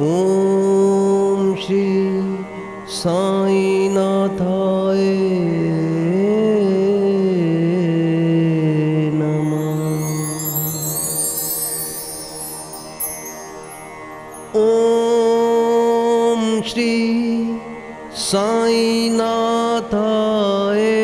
ओम श्री साईनाथाय श्री साईनाथाय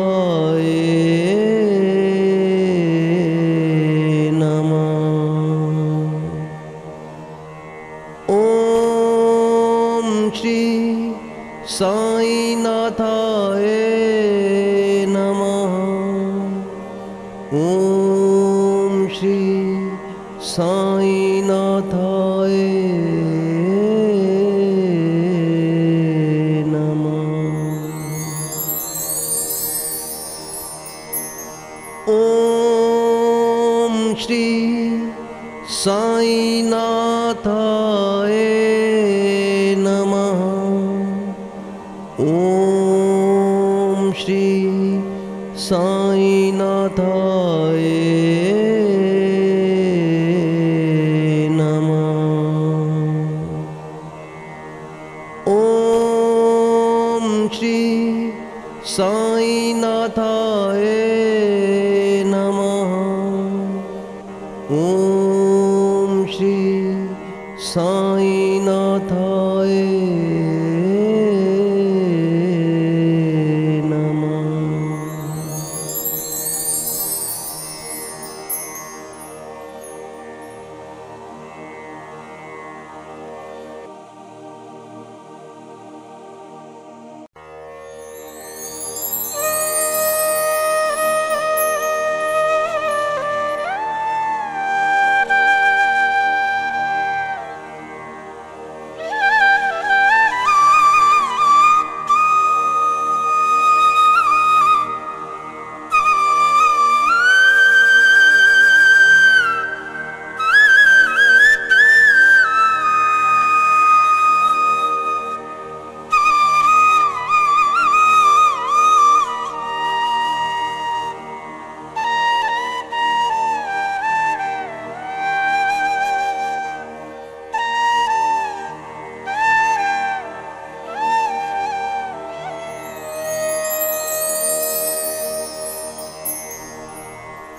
साईनाथाय नमः। ॐ श्री साईनाथाय नमः। ॐ श्री साईनाथाय श्री साईनाथा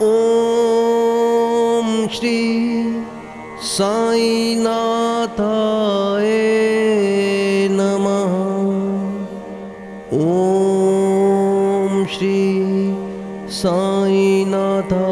ॐ श्री साईनाथाय नमः। ओम श्री साईनाथाय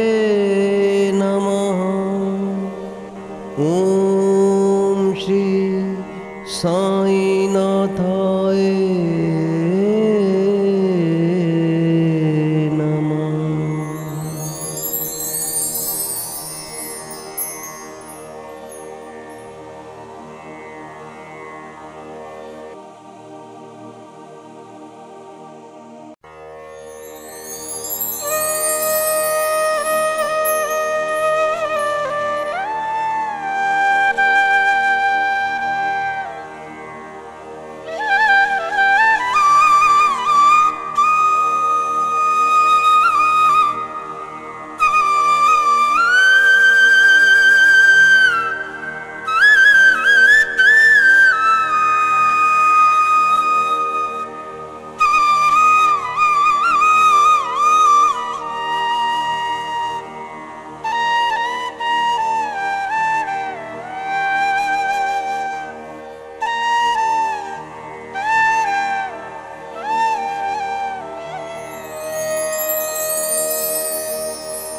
son.